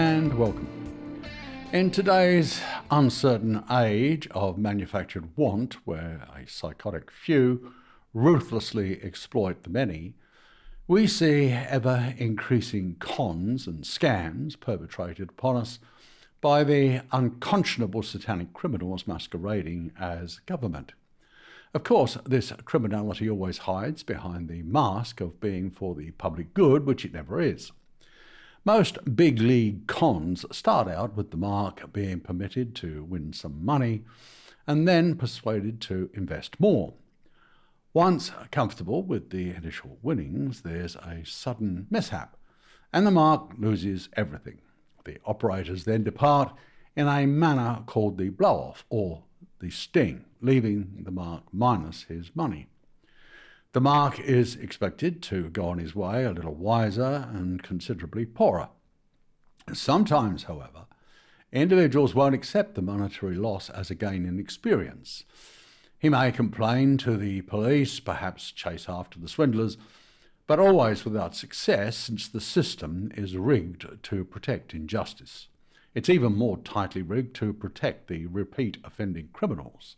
And welcome. In today's uncertain age of manufactured want, where a psychotic few ruthlessly exploit the many, we see ever increasing cons and scams perpetrated upon us by the unconscionable satanic criminals masquerading as government. Of course, this criminality always hides behind the mask of being for the public good, which it never is. Most big league cons start out with the mark being permitted to win some money and then persuaded to invest more. Once comfortable with the initial winnings, there's a sudden mishap and the mark loses everything. The operators then depart in a manner called the blow off or the sting, leaving the mark minus his money. The mark is expected to go on his way a little wiser and considerably poorer. Sometimes, however, individuals won't accept the monetary loss as a gain in experience. He may complain to the police, perhaps chase after the swindlers, but always without success since the system is rigged to protect injustice. It's even more tightly rigged to protect the repeat offending criminals.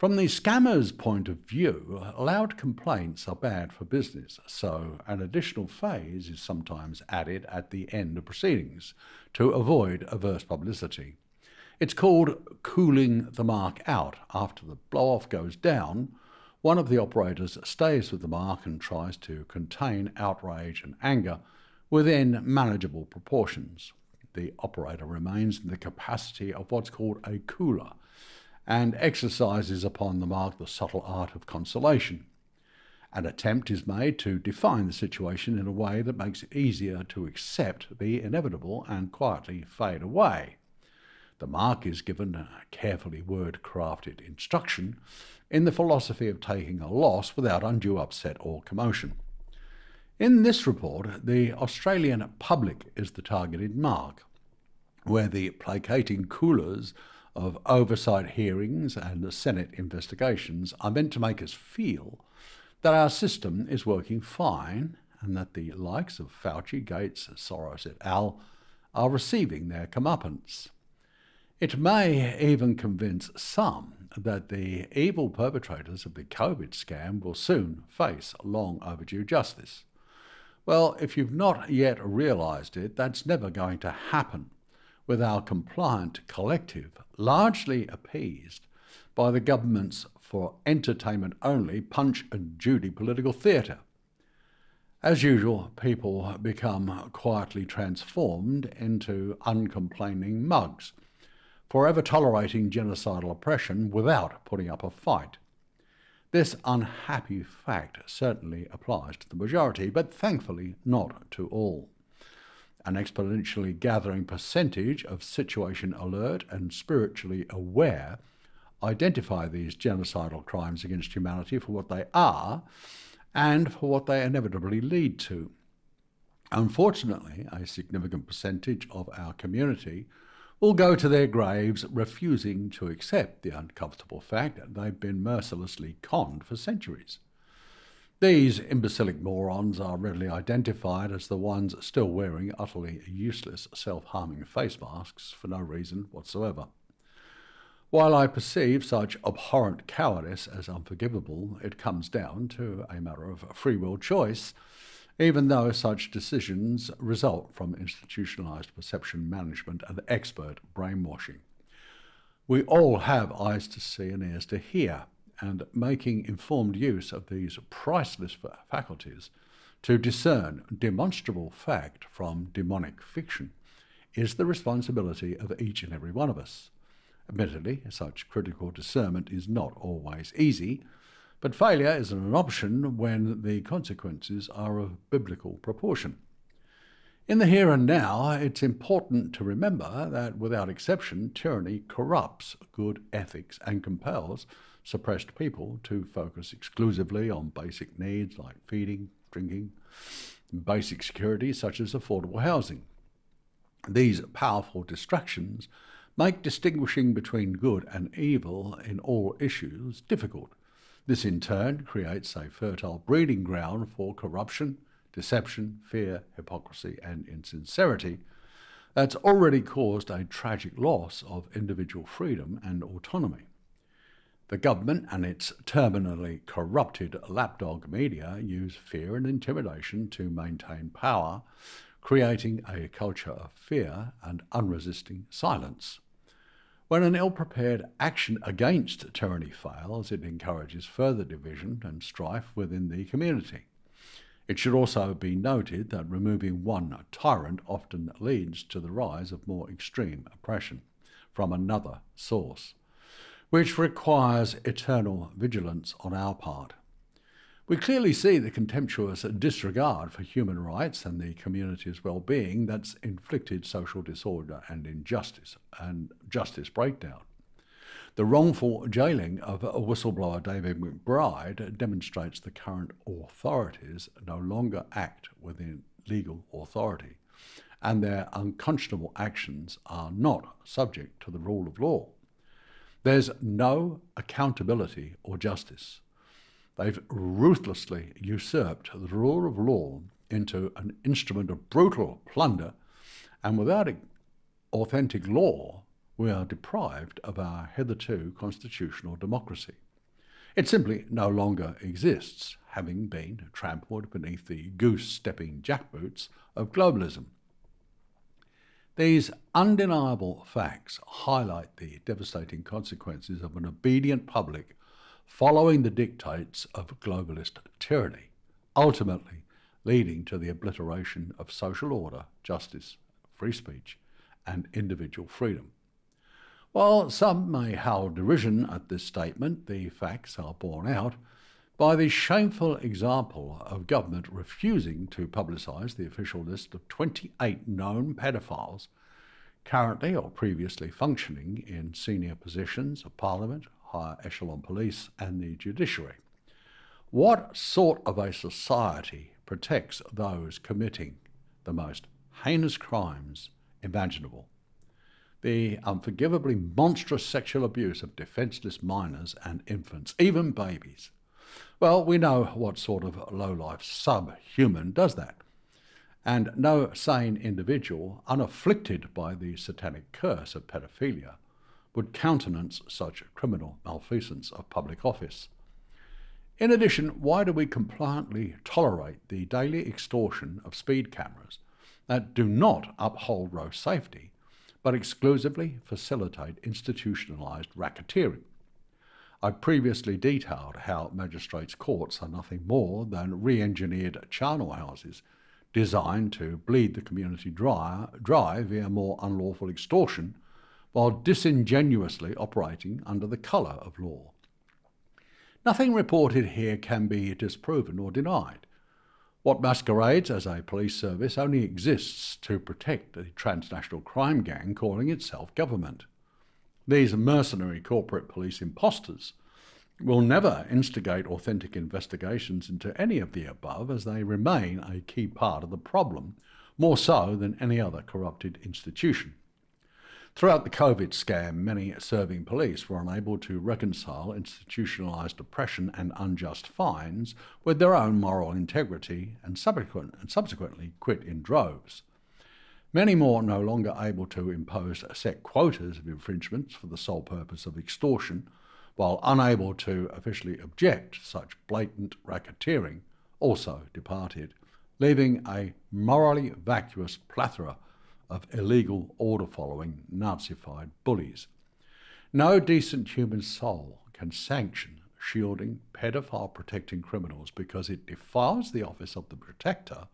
From the scammer's point of view, loud complaints are bad for business, so an additional phase is sometimes added at the end of proceedings to avoid adverse publicity. It's called cooling the mark out. After the blow off goes down, one of the operators stays with the mark and tries to contain outrage and anger within manageable proportions. The operator remains in the capacity of what's called a cooler and exercises upon the mark the subtle art of consolation. An attempt is made to define the situation in a way that makes it easier to accept the inevitable and quietly fade away. The mark is given a carefully word crafted instruction in the philosophy of taking a loss without undue upset or commotion. In this report, the Australian public is the targeted mark, where the placating coolers of oversight hearings and Senate investigations are meant to make us feel that our system is working fine and that the likes of Fauci, Gates, Soros et al. are receiving their comeuppance. It may even convince some that the evil perpetrators of the COVID scam will soon face long overdue justice. Well, if you've not yet realised it, that's never going to happen with our compliant collective largely appeased by the government's for entertainment only punch and Judy political theatre. As usual, people become quietly transformed into uncomplaining mugs, forever tolerating genocidal oppression without putting up a fight. This unhappy fact certainly applies to the majority, but thankfully not to all an exponentially gathering percentage of situation alert and spiritually aware identify these genocidal crimes against humanity for what they are and for what they inevitably lead to. Unfortunately, a significant percentage of our community will go to their graves refusing to accept the uncomfortable fact that they've been mercilessly conned for centuries. These imbecilic morons are readily identified as the ones still wearing utterly useless self harming face masks for no reason whatsoever. While I perceive such abhorrent cowardice as unforgivable, it comes down to a matter of free will choice, even though such decisions result from institutionalized perception management and expert brainwashing. We all have eyes to see and ears to hear and making informed use of these priceless faculties to discern demonstrable fact from demonic fiction is the responsibility of each and every one of us. Admittedly, such critical discernment is not always easy, but failure is an option when the consequences are of biblical proportion. In the here and now, it's important to remember that without exception, tyranny corrupts good ethics and compels suppressed people to focus exclusively on basic needs like feeding, drinking, basic security such as affordable housing. These powerful distractions make distinguishing between good and evil in all issues difficult. This in turn creates a fertile breeding ground for corruption, deception, fear, hypocrisy, and insincerity that's already caused a tragic loss of individual freedom and autonomy. The government and its terminally corrupted lapdog media use fear and intimidation to maintain power, creating a culture of fear and unresisting silence. When an ill prepared action against tyranny fails, it encourages further division and strife within the community. It should also be noted that removing one tyrant often leads to the rise of more extreme oppression from another source, which requires eternal vigilance on our part. We clearly see the contemptuous disregard for human rights and the community's well-being that's inflicted social disorder and injustice and justice breakdown. The wrongful jailing of a whistleblower David McBride demonstrates the current authorities no longer act within legal authority, and their unconscionable actions are not subject to the rule of law. There's no accountability or justice. They've ruthlessly usurped the rule of law into an instrument of brutal plunder, and without authentic law, we are deprived of our hitherto constitutional democracy. It simply no longer exists, having been trampled beneath the goose stepping jackboots of globalism. These undeniable facts highlight the devastating consequences of an obedient public following the dictates of globalist tyranny, ultimately leading to the obliteration of social order, justice, free speech, and individual freedom. While some may howl derision at this statement, the facts are borne out by the shameful example of government refusing to publicise the official list of 28 known pedophiles currently or previously functioning in senior positions of Parliament, higher echelon police, and the judiciary. What sort of a society protects those committing the most heinous crimes imaginable? The unforgivably monstrous sexual abuse of defenceless minors and infants, even babies. Well, we know what sort of low-life subhuman does that. And no sane individual, unafflicted by the satanic curse of pedophilia, would countenance such criminal malfeasance of public office. In addition, why do we compliantly tolerate the daily extortion of speed cameras that do not uphold road safety, but exclusively facilitate institutionalised racketeering? I previously detailed how magistrates' courts are nothing more than re-engineered charnel houses designed to bleed the community dry, dry via more unlawful extortion while disingenuously operating under the colour of law. Nothing reported here can be disproven or denied. What masquerades as a police service only exists to protect a transnational crime gang calling itself government. These mercenary corporate police impostors will never instigate authentic investigations into any of the above as they remain a key part of the problem, more so than any other corrupted institution. Throughout the COVID scam, many serving police were unable to reconcile institutionalised oppression and unjust fines with their own moral integrity and, subsequent, and subsequently quit in droves. Many more no longer able to impose set quotas of infringements for the sole purpose of extortion, while unable to officially object such blatant racketeering, also departed, leaving a morally vacuous plethora of illegal order following Nazified bullies. No decent human soul can sanction shielding pedophile protecting criminals because it defiles the office of the protector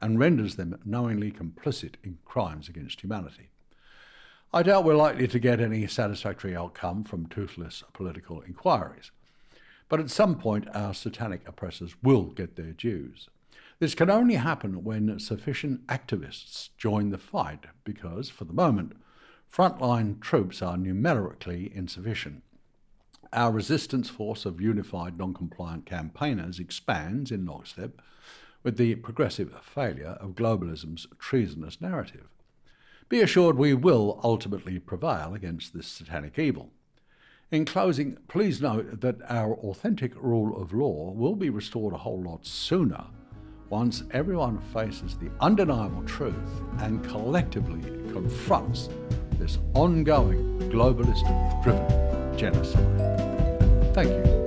and renders them knowingly complicit in crimes against humanity. I doubt we're likely to get any satisfactory outcome from toothless political inquiries, but at some point our satanic oppressors will get their dues. This can only happen when sufficient activists join the fight because, for the moment, frontline troops are numerically insufficient. Our resistance force of unified non-compliant campaigners expands in lockstep with the progressive failure of globalism's treasonous narrative. Be assured we will ultimately prevail against this satanic evil. In closing, please note that our authentic rule of law will be restored a whole lot sooner once everyone faces the undeniable truth and collectively confronts this ongoing globalist driven genocide. Thank you.